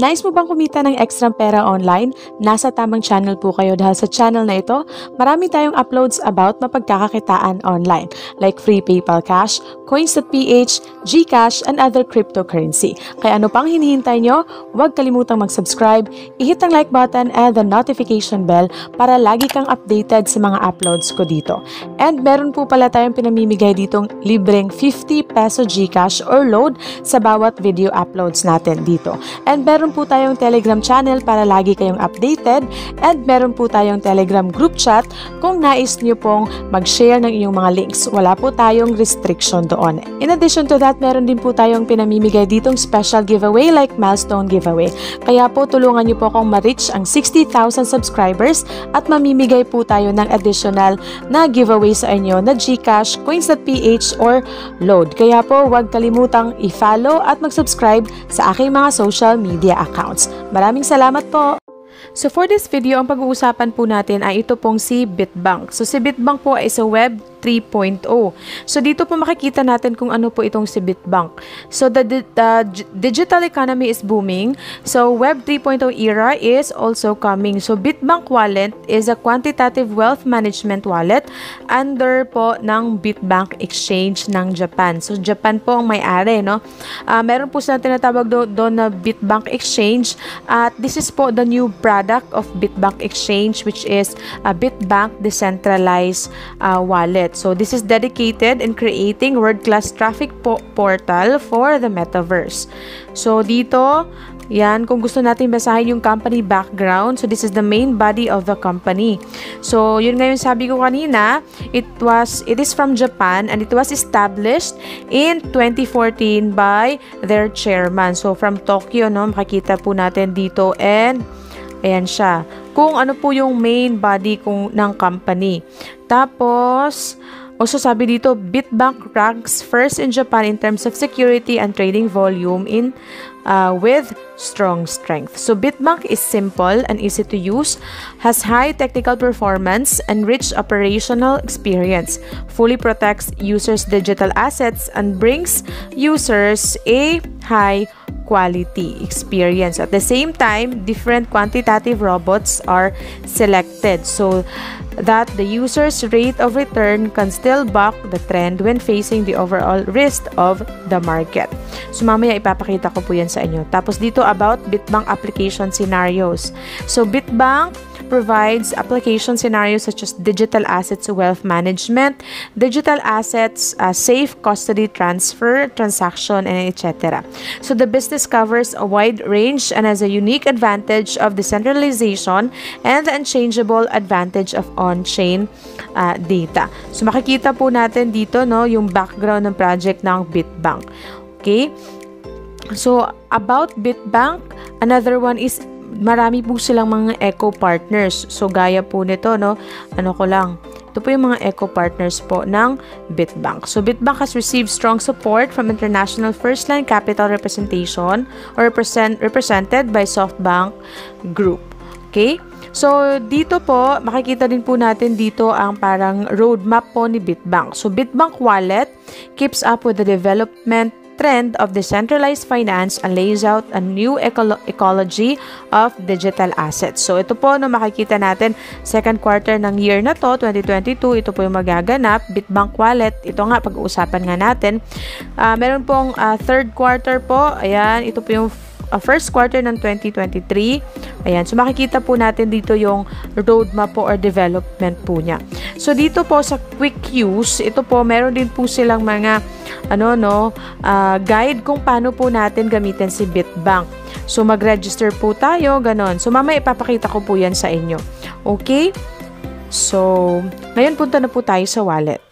Nais mo bang kumita ng extra pera online? Nasa tamang channel po kayo dahil sa channel na ito, marami tayong uploads about mapagkakakitaan online like free PayPal Cash, Coins.ph, Gcash, and other cryptocurrency. Kaya ano pang hinihintay nyo? Huwag kalimutang mag-subscribe, i-hit ang like button and the notification bell para lagi kang updated sa mga uploads ko dito. And meron po pala tayong pinamimigay ditong libreng 50 peso Gcash or load sa bawat video uploads natin dito. And meron meron po tayong Telegram channel para lagi kayong updated and meron po tayong Telegram group chat kung nais niyo pong mag-share ng inyong mga links. Wala po tayong restriction doon. In addition to that, meron din po tayong pinamimigay ditong special giveaway like milestone giveaway. Kaya po tulungan niyo po akong ma-reach ang 60,000 subscribers at mamimigay po tayo ng additional na giveaway sa inyo na Gcash, Coins.ph or Load. Kaya po huwag kalimutang i-follow at mag-subscribe sa aking mga social media accounts. Maraming salamat po! So for this video, ang pag-uusapan po natin ay ito pong si Bitbank. So si Bitbank po ay sa web 3.0. So dito po makikita natin kung ano po itong si Bitbank. So the, the, digital economy is booming. So Web 3.0 era is also coming. So Bitbank Wallet is a quantitative wealth management wallet under po ng Bitbank Exchange ng Japan. So Japan po ang may-ari, no? Uh, meron po sila tinatawag doon do na Bitbank Exchange at this is po the new product of Bitbank Exchange which is a Bitbank decentralized uh, wallet. So this is dedicated in creating world-class traffic po portal for the metaverse. So dito, yan, kung gusto natin basahin yung company background, so this is the main body of the company. So, yun nga yung sabi ko kanina, it was, it is from Japan and it was established in 2014 by their chairman. So, from Tokyo, no, makikita po natin dito and Ayan siya. Kung ano po yung main body kung, ng company. Tapos, also sabi dito, Bitbank ranks first in Japan in terms of security and trading volume in uh, with strong strength. So Bitbank is simple and easy to use, has high technical performance and rich operational experience, fully protects users' digital assets and brings users a high quality experience. At the same time, different quantitative robots are selected. So that the user's rate of return can still buck the trend when facing the overall risk of the market. So mamaya ipapakita ko po yan sa inyo. Tapos dito about Bitbank application scenarios. So Bitbank provides application scenarios such as digital assets wealth management, digital assets uh, safe custody transfer, transaction, and etc. So the business covers a wide range and has a unique advantage of decentralization and the unchangeable advantage of on-chain uh, data. So makikita po natin dito no yung background ng project ng Bitbank. Okay? So about Bitbank, another one is marami po silang mga eco partners. So, gaya po nito, no? Ano ko lang. Ito po yung mga eco partners po ng Bitbank. So, Bitbank has received strong support from international first-line capital representation or represent, represented by SoftBank Group. Okay? So, dito po, makikita din po natin dito ang parang roadmap po ni Bitbank. So, Bitbank Wallet keeps up with the development trend of decentralized finance and lays out a new eco ecology of digital assets. So ito po no makikita natin second quarter ng year na to 2022 ito po yung magaganap Bitbank wallet ito nga pag-uusapan nga natin. Uh, meron pong uh, third quarter po ayan ito po yung uh, first quarter ng 2023. Ayan, so makikita po natin dito yung roadmap po or development po niya. So dito po sa quick use, ito po meron din po silang mga ano no, uh, guide kung paano po natin gamitin si Bitbank. So mag-register po tayo, ganon. So mamaya ipapakita ko po 'yan sa inyo. Okay? So, ngayon punta na po tayo sa wallet.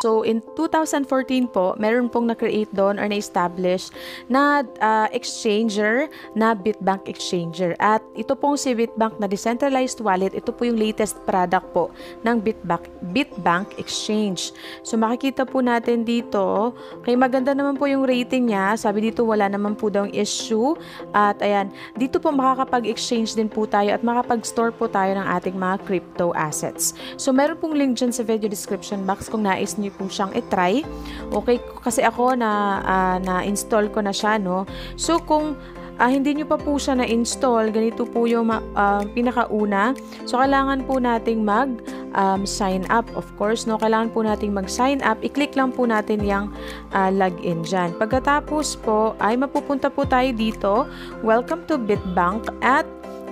So, in 2014 po, meron pong na-create doon or na-establish na uh, exchanger na Bitbank Exchanger. At ito pong si Bitbank na decentralized wallet, ito po yung latest product po ng Bitbank, Bitbank Exchange. So, makikita po natin dito, kay maganda naman po yung rating niya. Sabi dito, wala naman po daw issue. At ayan, dito po makakapag-exchange din po tayo at makapag-store po tayo ng ating mga crypto assets. So, meron pong link dyan sa video description box kung nais niyo po siyang i-try. Okay, kasi ako na uh, na-install ko na siya, no. So kung uh, hindi nyo pa po siya na-install, ganito po yung uh, pinakauna. So, kailangan po nating mag um, sign up. Of course, no, kailangan po nating mag-sign up. I-click lang po natin yung uh, login dyan. Pagkatapos po, ay mapupunta po tayo dito. Welcome to Bitbank at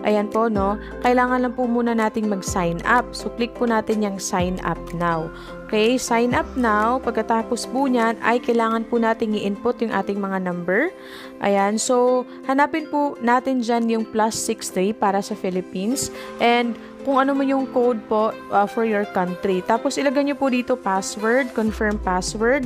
Ayan po, no? Kailangan lang po muna nating mag-sign up. So, click po natin yung sign up now. Okay, sign up now. Pagkatapos po niyan, ay kailangan po nating i-input yung ating mga number. Ayan, so hanapin po natin dyan yung plus 63 para sa Philippines. And kung ano mo yung code po uh, for your country. Tapos ilagay nyo po dito password, confirm password.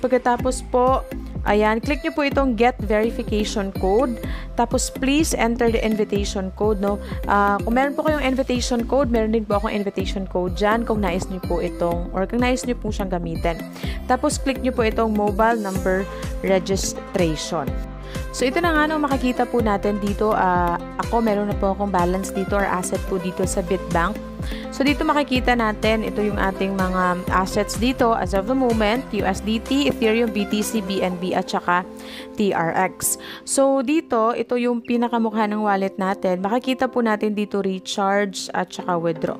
Pagkatapos po, Ayan, click nyo po itong get verification code. Tapos, please enter the invitation code, no? Uh, kung meron po kayong invitation code, meron din po akong invitation code dyan kung nais nyo po itong, or kung nais nyo po siyang gamitin. Tapos, click nyo po itong mobile number registration. So, ito na nga no, makikita po natin dito, uh, ako meron na po akong balance dito or asset po dito sa Bitbank. So, dito makikita natin, ito yung ating mga assets dito as of the moment, USDT, Ethereum, BTC, BNB, at saka TRX. So, dito, ito yung pinakamukha ng wallet natin. Makikita po natin dito recharge at saka withdraw.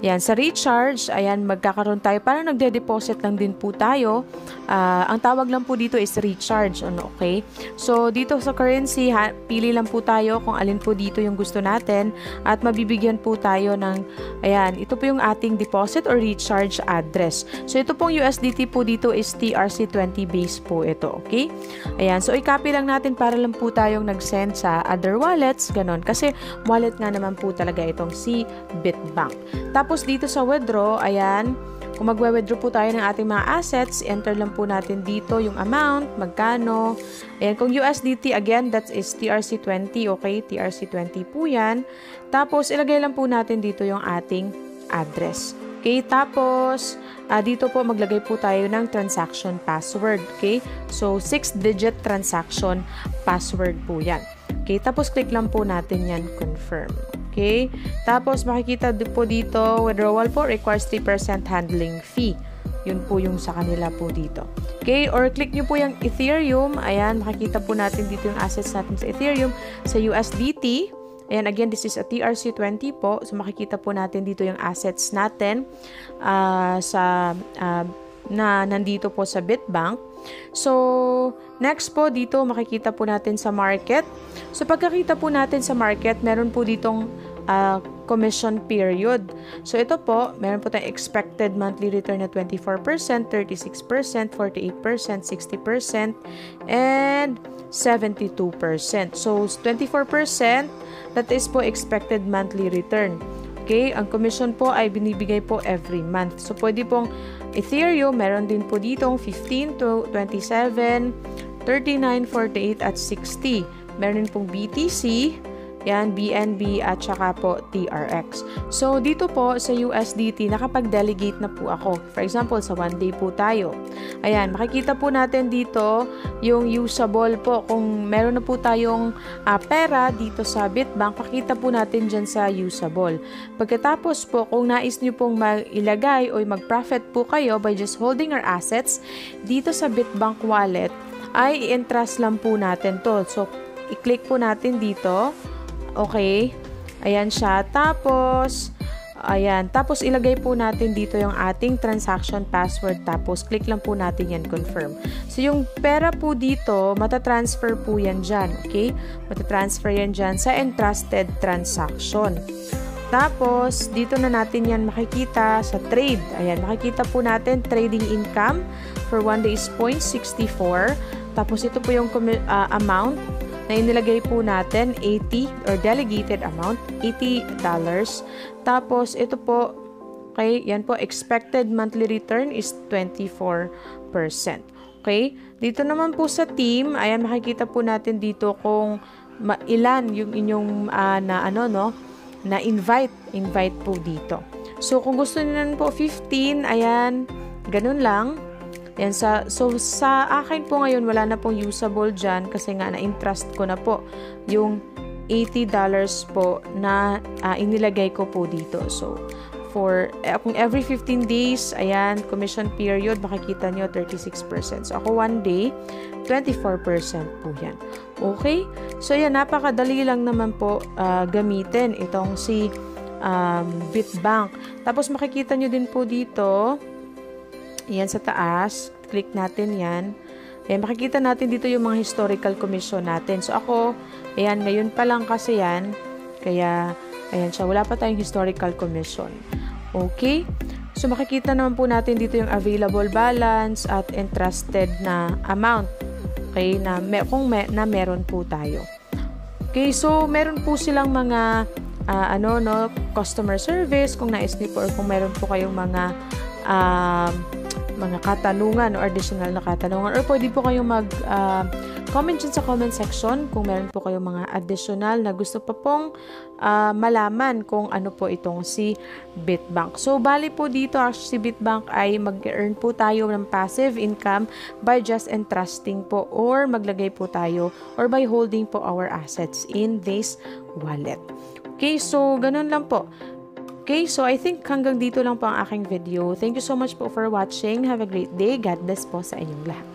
Yan, sa recharge, ayan, magkakaroon tayo. Parang nagde-deposit lang din po tayo. Uh, ang tawag lang po dito is recharge. Ano, okay? So, dito sa currency, ha, pili lang po tayo kung alin po dito yung gusto natin. At mabibigyan po tayo ng, ayan, ito po yung ating deposit or recharge address. So, ito pong USDT po dito is TRC20 base po ito. Okay? Ayan, so i-copy lang natin para lang po tayong nag-send sa other wallets. Ganon. Kasi wallet nga naman po talaga itong si Bitbank. Tapos, dito sa withdraw, ayan, kung magwe-withdraw po tayo ng ating mga assets, enter lang po natin dito yung amount, magkano. Ayan, kung USDT, again, that is TRC20, okay? TRC20 po yan. Tapos, ilagay lang po natin dito yung ating address. Okay, tapos, uh, dito po maglagay po tayo ng transaction password. Okay, so 6-digit transaction password po yan. Okay, tapos click lang po natin yan, confirm. Okay? Tapos, makikita po dito, withdrawal po requires 3% handling fee. Yun po yung sa kanila po dito. Okay? Or click nyo po yung Ethereum. Ayan, makikita po natin dito yung assets natin sa Ethereum. Sa USDT, Ayan, again, this is a TRC20 po. So, makikita po natin dito yung assets natin uh, sa, uh, na nandito po sa Bitbank. So, next po dito makikita po natin sa market. So, pagkakita po natin sa market, meron po ditong uh, commission period. So, ito po, meron po tayong expected monthly return na 24%, 36%, 48%, 60%, and 72%. So, 24%, that is po expected monthly return. Okay, ang commission po ay binibigay po every month. So, pwede pong Ethereum, meron din po ditong 15 to 27, 39, 48 at 60. Meron din pong BTC, yan, BNB at saka po TRX. So, dito po sa USDT, nakapag-delegate na po ako. For example, sa one day po tayo. Ayan, makikita po natin dito yung usable po. Kung meron na po tayong uh, pera dito sa Bitbank, pakita po natin dyan sa usable. Pagkatapos po, kung nais nyo pong ilagay o mag-profit po kayo by just holding our assets, dito sa Bitbank wallet, ay i-entrust lang po natin to. So, i-click po natin dito Okay? Ayan siya. Tapos, ayan. Tapos, ilagay po natin dito yung ating transaction password. Tapos, click lang po natin yan, confirm. So, yung pera po dito, matatransfer po yan dyan. Okay? Matatransfer yan dyan sa entrusted transaction. Tapos, dito na natin yan makikita sa trade. Ayan, makikita po natin trading income for 1 day is 0.64. Tapos, ito po yung uh, amount na inilagay po natin 80 or delegated amount, $80. Tapos, ito po, okay, yan po, expected monthly return is 24%. Okay? Dito naman po sa team, ayan, makikita po natin dito kung ilan yung inyong uh, na ano, no, na invite, invite po dito. So, kung gusto niyo po 15, ayan, ganun lang. Yan sa, so sa akin po ngayon wala na pong usable dyan kasi nga na-entrust ko na po yung $80 po na uh, inilagay ko po dito. So, for, eh, kung every 15 days, ayan, commission period, makikita nyo 36%. So, ako one day, 24% po yan. Okay? So, yan, napakadali lang naman po uh, gamitin itong si um, Bitbank. Tapos, makikita nyo din po dito, yan sa taas, click natin yan. Ayan, makikita natin dito yung mga historical commission natin. So, ako, ayan, ngayon pa lang kasi yan, kaya, ayan siya, wala pa tayong historical commission. Okay? So, makikita naman po natin dito yung available balance at entrusted na amount. Okay? Na, me, kung me, na meron po tayo. Okay? So, meron po silang mga uh, ano, no, customer service kung nais niyo po or kung meron po kayong mga um, mga katanungan or additional na katanungan or pwede po kayong mag uh, comment dyan sa comment section kung meron po kayong mga additional na gusto pa pong uh, malaman kung ano po itong si Bitbank. So, bali po dito si Bitbank ay mag-earn po tayo ng passive income by just entrusting po or maglagay po tayo or by holding po our assets in this wallet. Okay, so ganun lang po. Okay, so I think hanggang dito lang po ang aking video. Thank you so much po for watching. Have a great day. God bless po sa inyong lahat.